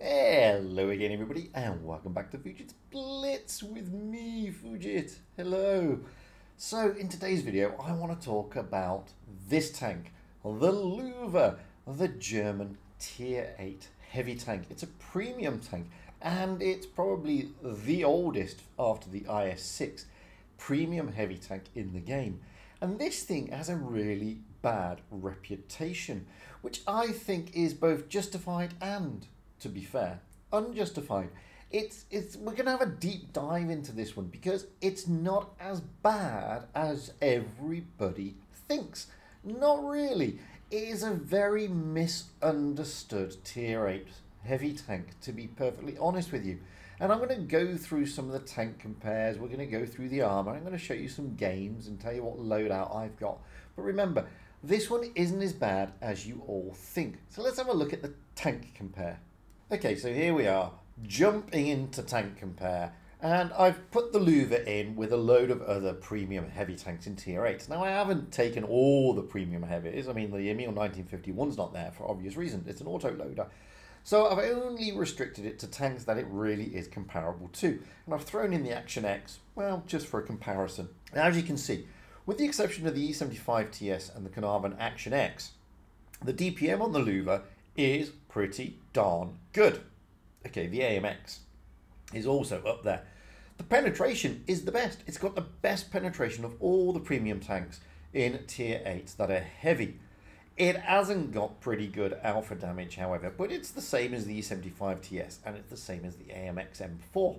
Hello again everybody and welcome back to Fugit's Blitz with me, Fujit. Hello. So in today's video I want to talk about this tank, the Löwe, the German Tier 8 heavy tank. It's a premium tank and it's probably the oldest after the IS-6 premium heavy tank in the game. And this thing has a really bad reputation, which I think is both justified and to be fair. Unjustified. It's it's we're gonna have a deep dive into this one because it's not as bad as everybody thinks. Not really. It is a very misunderstood tier 8 heavy tank, to be perfectly honest with you. And I'm going to go through some of the tank compares. We're going to go through the armor. I'm going to show you some games and tell you what loadout I've got. But remember, this one isn't as bad as you all think. So let's have a look at the tank compare. Okay, so here we are, jumping into Tank Compare, and I've put the Löwe in with a load of other premium heavy tanks in Tier 8. Now, I haven't taken all the premium heavies. I mean, the Emil 1951's not there for obvious reasons. It's an autoloader. So I've only restricted it to tanks that it really is comparable to. And I've thrown in the Action X, well, just for a comparison. And as you can see, with the exception of the E75TS and the Caernarvon Action X, the DPM on the Löwe is pretty darn good. Okay, the AMX is also up there. The penetration is the best. It's got the best penetration of all the premium tanks in tier 8 that are heavy. It hasn't got pretty good alpha damage, however, but it's the same as the E75TS and it's the same as the AMX M4.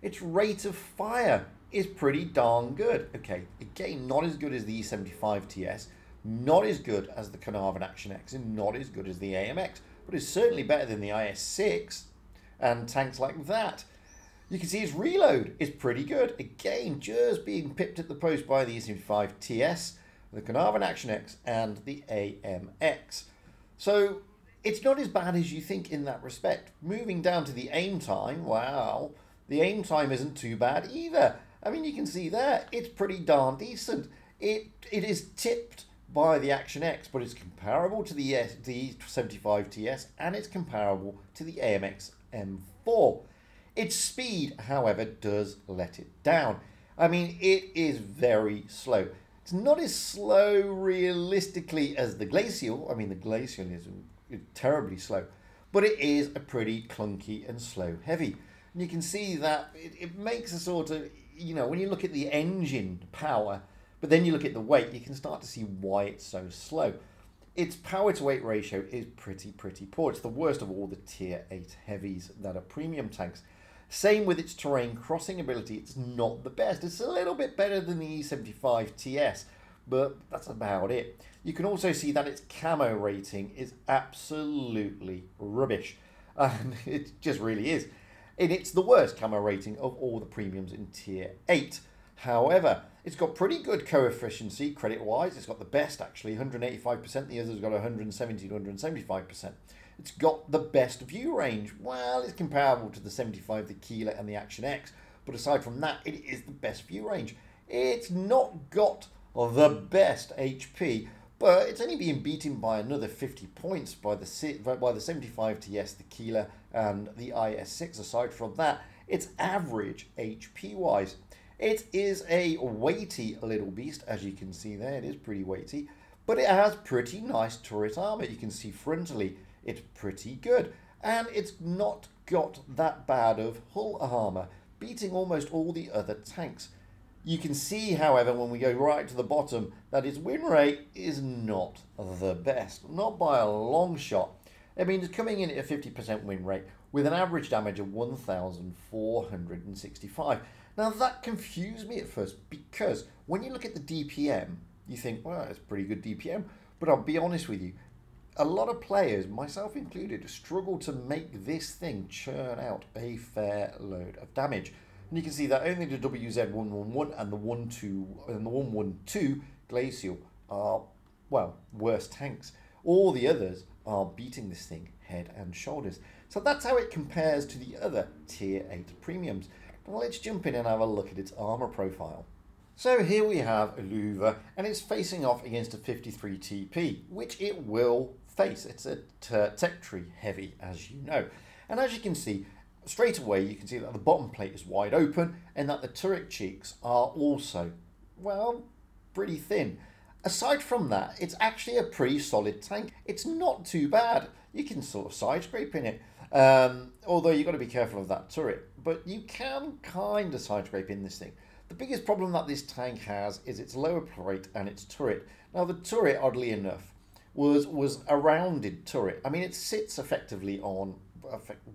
Its rate of fire is pretty darn good. Okay, again, not as good as the E75TS, not as good as the Caernarvon Action X and not as good as the AMX, but it's certainly better than the IS-6 and tanks like that. You can see his reload is pretty good. Again, just being pipped at the post by the E75TS, the Caernarvon Action X and the AMX. So it's not as bad as you think in that respect. Moving down to the aim time, wow, the aim time isn't too bad either. I mean, you can see there, it's pretty darn decent. It It is tipped by the Action X, but it's comparable to the, the 75TS and it's comparable to the AMX M4. Its speed, however, does let it down. I mean, it is very slow. It's not as slow realistically as the Glacial. I mean, the Glacial is terribly slow, but it is a pretty clunky and slow heavy. And you can see that it, it makes a sort of, you know, when you look at the engine power, but then you look at the weight, you can start to see why it's so slow. Its power to weight ratio is pretty, pretty poor. It's the worst of all the tier 8 heavies that are premium tanks. Same with its terrain crossing ability, it's not the best. It's a little bit better than the E75 TS, but that's about it. You can also see that its camo rating is absolutely rubbish. And it just really is. And it's the worst camo rating of all the premiums in tier 8. However, it's got pretty good coefficiency credit-wise. It's got the best, actually, 185%. The others got 170 to 175%. It's got the best view range. Well, it's comparable to the 75, the Kila, and the Action X. But aside from that, it is the best view range. It's not got the best HP, but it's only being beaten by another 50 points by the by the 75 TS, the Kila, and the IS6. Aside from that, it's average HP-wise. It is a weighty little beast, as you can see there. It is pretty weighty, but it has pretty nice turret armor. You can see frontally, it's pretty good. And it's not got that bad of hull armor, beating almost all the other tanks. You can see, however, when we go right to the bottom, that its win rate is not the best. Not by a long shot. I mean, it's coming in at a 50% win rate with an average damage of 1,465. Now that confused me at first because when you look at the DPM, you think, well, it's pretty good DPM. But I'll be honest with you, a lot of players, myself included, struggle to make this thing churn out a fair load of damage. And you can see that only the WZ111 and the 12 and the 112 Glacial are, well, worse tanks. All the others are beating this thing head and shoulders. So that's how it compares to the other tier 8 premiums. Now let's jump in and have a look at its armor profile. So here we have Löwe and it's facing off against a 53 TP, which it will face. It's a tech tree heavy, as you know. And as you can see, straight away you can see that the bottom plate is wide open and that the turret cheeks are also, well, pretty thin. Aside from that, it's actually a pretty solid tank. It's not too bad. You can sort of side scrape in it. Um, although you've got to be careful of that turret. But you can kind of side scrape in this thing. The biggest problem that this tank has is its lower plate and its turret. Now the turret, oddly enough, was was a rounded turret. I mean, it sits effectively on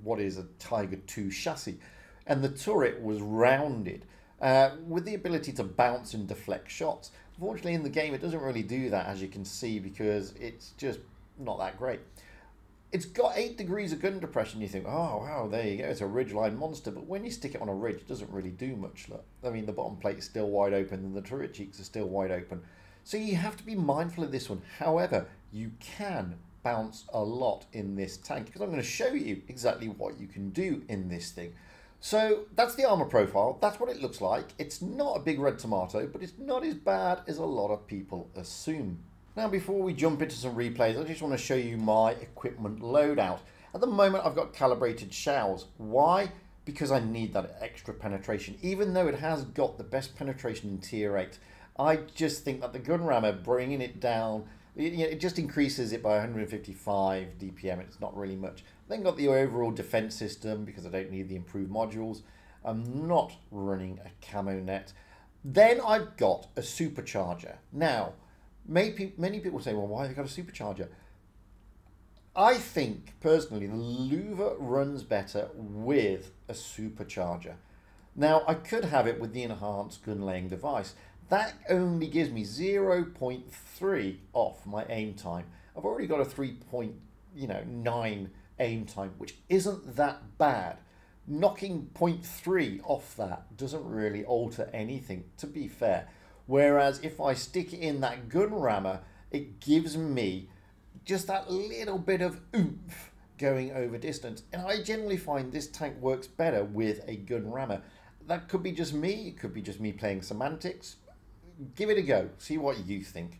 what is a Tiger II chassis, and the turret was rounded uh, with the ability to bounce and deflect shots. Unfortunately, in the game, it doesn't really do that, as you can see, because it's just not that great. It's got 8 degrees of gun depression. You think, oh, wow, there you go. It's a ridgeline monster. But when you stick it on a ridge, it doesn't really do much. Look. I mean, the bottom plate is still wide open and the turret cheeks are still wide open. So you have to be mindful of this one. However, you can bounce a lot in this tank because I'm going to show you exactly what you can do in this thing. So that's the armor profile. That's what it looks like. It's not a big red tomato, but it's not as bad as a lot of people assume. Now, before we jump into some replays, I just want to show you my equipment loadout. At the moment, I've got calibrated shells. Why? Because I need that extra penetration. Even though it has got the best penetration in tier 8, I just think that the gun rammer, bringing it down it just increases it by 155 DPM. It's not really much. Then got the overall defense system because I don't need the improved modules. I'm not running a camo net. Then I've got a supercharger. Now, many, many people say, well, why have you got a supercharger? I think, personally, the Löwe runs better with a supercharger. Now, I could have it with the enhanced gun laying device. That only gives me 0.3 off my aim time. I've already got a 3.9 you know, aim time, which isn't that bad. Knocking 0.3 off that doesn't really alter anything, to be fair. Whereas if I stick in that gun rammer, it gives me just that little bit of oomph going over distance. And I generally find this tank works better with a gun rammer. That could be just me, it could be just me playing semantics, give it a go. See what you think.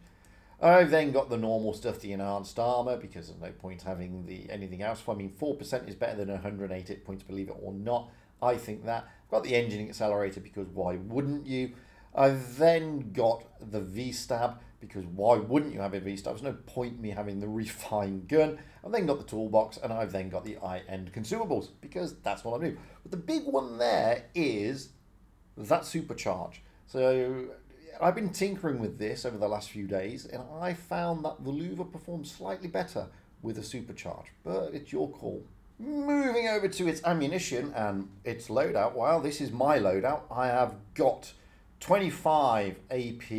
I've then got the normal stuff, the enhanced armor, because there's no point having the anything else. I mean, 4% is better than 108 hit points, believe it or not. I think that. I've got the engine accelerator, because why wouldn't you? I've then got the V-Stab, because why wouldn't you have a V-Stab? There's no point me having the refined gun. I've then got the toolbox, and I've then got the eye-end consumables, because that's what I do. But the big one there is that supercharge. So I've been tinkering with this over the last few days, and I found that the Löwe performs slightly better with a supercharge, but it's your call. Moving over to its ammunition and its loadout, well, this is my loadout. I have got 25 AP,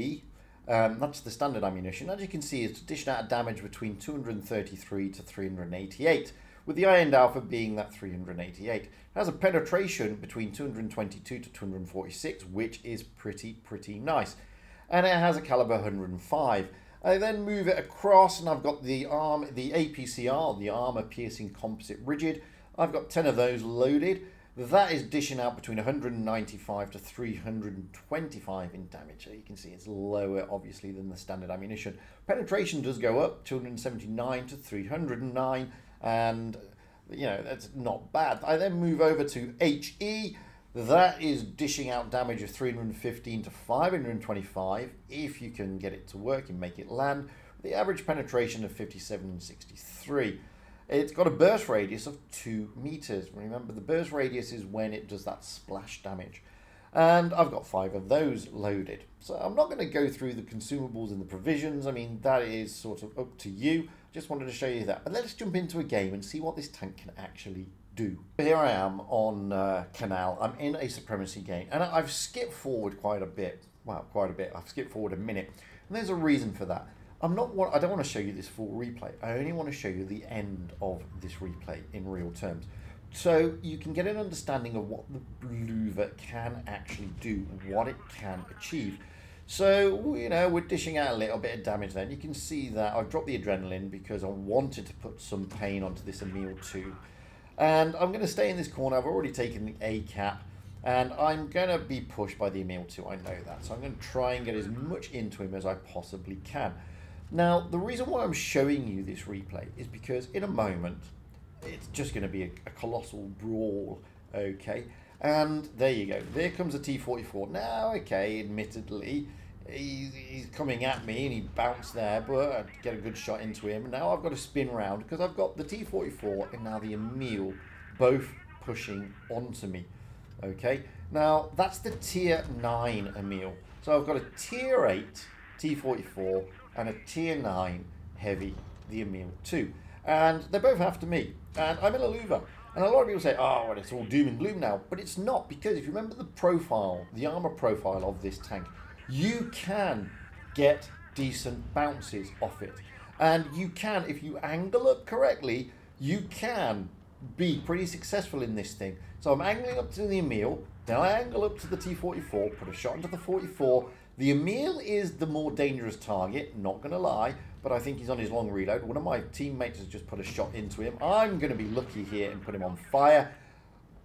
um, that's the standard ammunition. As you can see, it's dishing out damage between 233 to 388 with the eye-end alpha being that 388. It has a penetration between 222 to 246, which is pretty, pretty nice. And it has a caliber 105. I then move it across and I've got the arm, the APCR, the armor piercing composite rigid. I've got 10 of those loaded. That is dishing out between 195 to 325 in damage. So you can see it's lower, obviously, than the standard ammunition. Penetration does go up, 279 to 309 and you know that's not bad. I then move over to HE. That is dishing out damage of 315 to 525 if you can get it to work and make it land. The average penetration of 57 and 63. It's got a burst radius of 2 meters. Remember, the burst radius is when it does that splash damage. And I've got five of those loaded. So I'm not going to go through the consumables and the provisions. I mean, that is sort of up to you. Just wanted to show you that. But let's jump into a game and see what this tank can actually do. Here I am on uh, Canal. I'm in a Supremacy game. And I've skipped forward quite a bit. Well, quite a bit. I've skipped forward a minute. And there's a reason for that. I'm not. I don't want to show you this full replay. I only want to show you the end of this replay in real terms, so you can get an understanding of what the Löwe can actually do, what it can achieve. So, you know, we're dishing out a little bit of damage then. You can see that I've dropped the adrenaline because I wanted to put some pain onto this Emil 2. And I'm going to stay in this corner. I've already taken the A cap. And I'm going to be pushed by the Emil 2. I know that. So I'm going to try and get as much into him as I possibly can. Now, the reason why I'm showing you this replay is because in a moment, it's just going to be a, a colossal brawl, okay? And there you go. There comes a T44. Now, okay, admittedly, he's, he's coming at me and he bounced there, but I get a good shot into him. And now I've got to spin round because I've got the T44 and now the Emil both pushing onto me. Okay, now that's the tier 9 Emil. So I've got a tier 8 T44 and a tier 9 heavy, the Emil 2. And they're both after me. And I'm in a Löwe. And a lot of people say, oh, well, it's all doom and gloom now. But it's not, because if you remember the profile, the armor profile of this tank, you can get decent bounces off it. And you can, if you angle up correctly, you can be pretty successful in this thing. So I'm angling up to the Emil, then I angle up to the T-44, put a shot into the 44. The Emil is the more dangerous target, not going to lie, but I think he's on his long reload. One of my teammates has just put a shot into him. I'm going to be lucky here and put him on fire.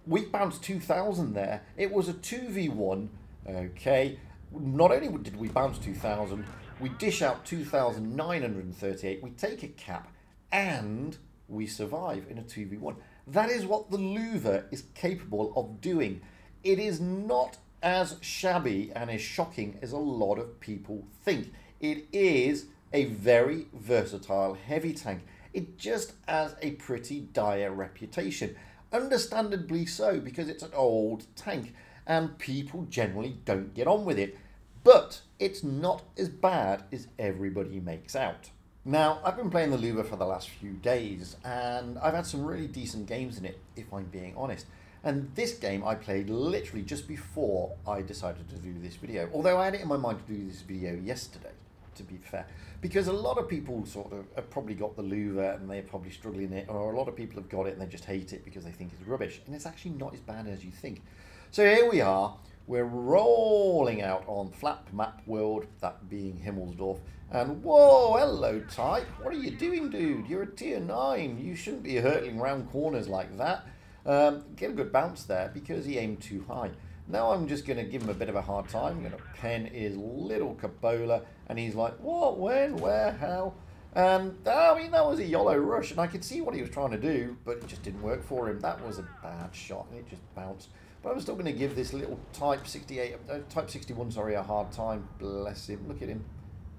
We bounced 2,000 there. It was a 2v1, okay. Not only did we bounce 2,000, we dish out 2,938. We take a cap and we survive in a 2v1. That is what the Löwe is capable of doing. It is not as shabby and as shocking as a lot of people think. It is a very versatile heavy tank. It just has a pretty dire reputation. Understandably so, because it's an old tank and people generally don't get on with it. But it's not as bad as everybody makes out. Now, I've been playing the Löwe for the last few days, and I've had some really decent games in it, if I'm being honest. And this game I played literally just before I decided to do this video. Although I had it in my mind to do this video yesterday, to be fair. Because a lot of people sort of have probably got the Löwe and they're probably struggling it, or a lot of people have got it and they just hate it because they think it's rubbish. And it's actually not as bad as you think. So here we are. We're rolling out on Flap Map World, that being Himmelsdorf, and whoa, hello Type, what are you doing dude? You're a tier 9, you shouldn't be hurtling round corners like that. Um, get a good bounce there because he aimed too high. Now I'm just going to give him a bit of a hard time. I'm going to pen his little cupola and he's like, what, when, where, how? And I mean, that was a yellow rush and I could see what he was trying to do, but it just didn't work for him. That was a bad shot it just bounced. But I'm still going to give this little Type 68, uh, Type 61, sorry, a hard time. Bless him. Look at him.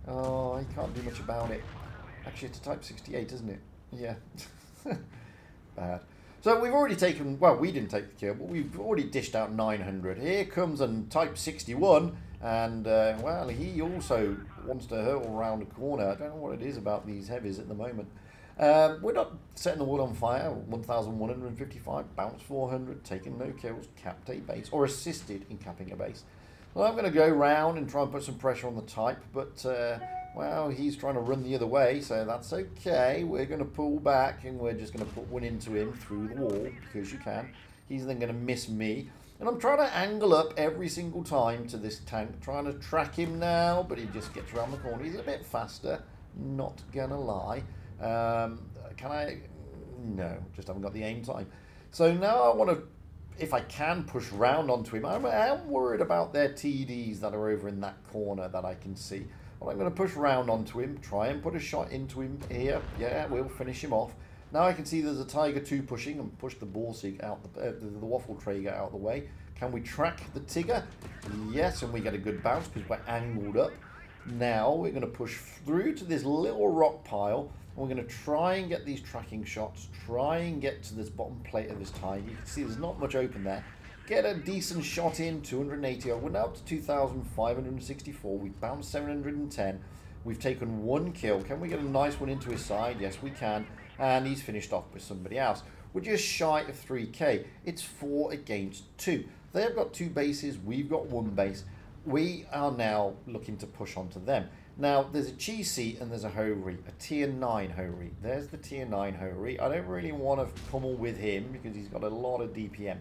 Oh, he can't do much about it. Actually, it's a Type 68, isn't it? Yeah. Bad. So we've already taken, well, we didn't take the kill, but we've already dished out 900. Here comes a Type 61, and, uh, well, he also wants to hurtle around a corner. I don't know what it is about these heavies at the moment. Um, we're not setting the world on fire. 1,155, bounce 400, taking no kills, capped a base, or assisted in capping a base. Well, I'm going to go round and try and put some pressure on the type, but, uh, well, he's trying to run the other way, so that's okay. We're going to pull back, and we're just going to put one into him through the wall, because you can. He's then going to miss me. And I'm trying to angle up every single time to this tank, trying to track him now, but he just gets around the corner. He's a bit faster, not going to lie. Um, can I? No, just haven't got the aim time. So now I want to if I can push round onto him, I'm, I'm worried about their TDs that are over in that corner that I can see. Well, I'm going to push round onto him, try and put a shot into him here. Yeah, we'll finish him off. Now I can see there's a Tiger 2 pushing and push the ball Borsig out, the, uh, the, the Waffle Traeger out of the way. Can we track the Tigger? Yes, and we get a good bounce because we're angled up. Now we're going to push through to this little rock pile we're going to try and get these tracking shots, try and get to this bottom plate of this Tiger. You can see there's not much open there. Get a decent shot in, 280. We're now up to 2,564. We've bounced 710. We've taken one kill. Can we get a nice one into his side? Yes, we can. And he's finished off with somebody else. We're just shy of 3k. It's 4 against 2. They've got two bases. We've got one base. We are now looking to push onto them. Now, there's a cheese seat and there's a Ho-Ri, a tier 9 Ho-Ri. There's the tier 9 Ho-Ri. I don't really want to pummel with him because he's got a lot of DPM.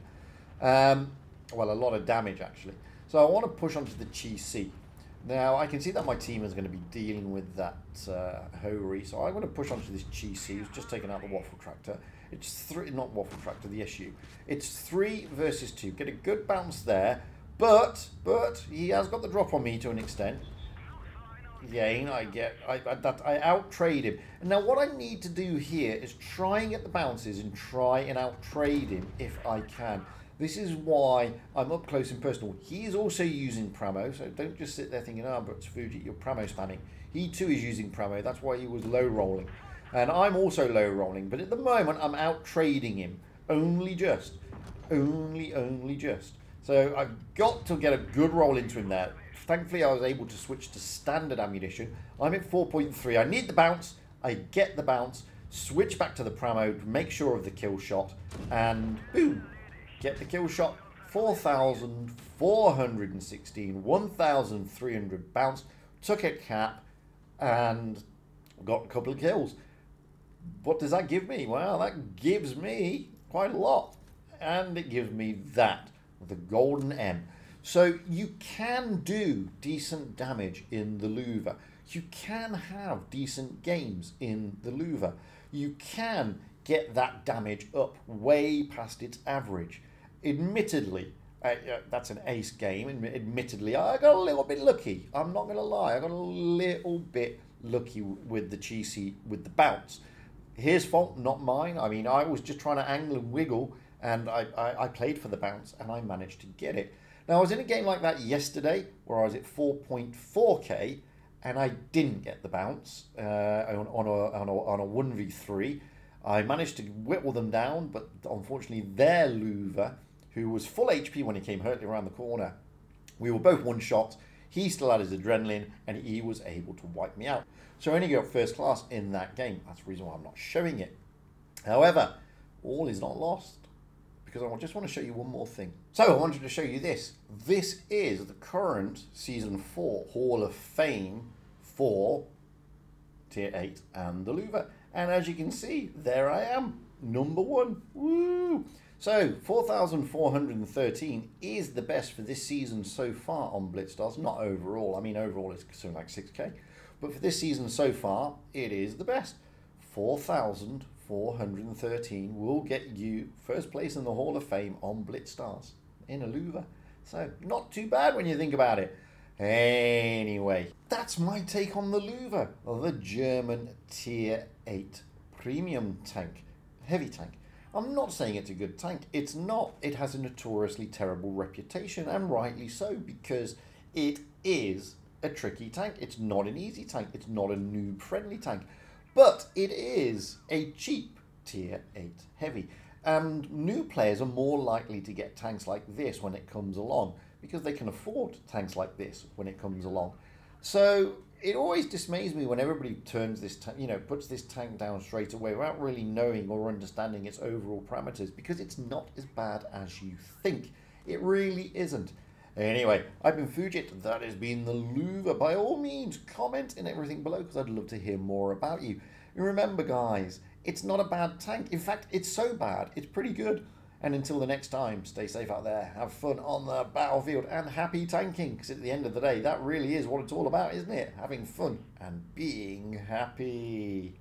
Um, well, a lot of damage, actually. So I want to push onto the seat. Now, I can see that my team is going to be dealing with that uh, Ho-Ri, so I'm going to push onto this seat. He's just taken out the Waffle Tractor. It's three, not Waffle Tractor, the SU. It's three versus two. Get a good bounce there, but, but, he has got the drop on me to an extent. gain. I get I, I, that I outtrade him. And now what I need to do here is try and get the bounces and try and outtrade him if I can. This is why I'm up close and personal. He is also using Pramo, so don't just sit there thinking, oh, but it's Fuji, you're Pramo spamming. He too is using Pramo. That's why he was low rolling. And I'm also low rolling, but at the moment I'm out trading him. Only just. Only, only just. So I've got to get a good roll into him there. Thankfully I was able to switch to standard ammunition. I'm at 4.3. I need the bounce. I get the bounce. Switch back to the Pramo make sure of the kill shot. And boom. Get the kill shot. 4,416. 1,300 bounce. Took a cap. And got a couple of kills what does that give me? Well, that gives me quite a lot. And it gives me that, the golden M. So you can do decent damage in the Löwe. You can have decent games in the Löwe. You can get that damage up way past its average. Admittedly, uh, that's an ace game. Admittedly, I got a little bit lucky. I'm not going to lie. I got a little bit lucky with the cheesy, with the bounce his fault, not mine. I mean, I was just trying to angle and wiggle, and I, I, I, played for the bounce, and I managed to get it. Now, I was in a game like that yesterday, where I was at 4.4k, and I didn't get the bounce uh, on, on, a, on, a, on a 1v3. I managed to whittle them down, but unfortunately, their Löwe, who was full HP when he came hurtling around the corner, we were both one shot. He still had his adrenaline, and he was able to wipe me out. So I only got first class in that game. That's the reason why I'm not showing it. However, all is not lost because I just want to show you one more thing. So I wanted to show you this. This is the current Season 4 Hall of Fame for Tier 8 and the Löwe. And as you can see, there I am, number one. Woo! So 4,413 is the best for this season so far on BlitzStars. Not overall. I mean, overall it's something like 6k. But for this season so far, it is the best. 4,413 will get you first place in the Hall of Fame on BlitzStars in a Löwe. So, not too bad when you think about it. Anyway, that's my take on the Löwe, the German Tier 8 premium tank, heavy tank. I'm not saying it's a good tank. It's not. It has a notoriously terrible reputation, and rightly so, because it is a tricky tank. It's not an easy tank. It's not a noob friendly tank. But it is a cheap tier 8 heavy. And new players are more likely to get tanks like this when it comes along because they can afford tanks like this when it comes along. So it always dismays me when everybody turns this, you know, puts this tank down straight away without really knowing or understanding its overall parameters because it's not as bad as you think. It really isn't. Anyway, I've been Fugit. That has been the Löwe. By all means, comment and everything below because I'd love to hear more about you. Remember, guys, it's not a bad tank. In fact, it's so bad, it's pretty good. And until the next time, stay safe out there, have fun on the battlefield, and happy tanking. Because at the end of the day, that really is what it's all about, isn't it? Having fun and being happy.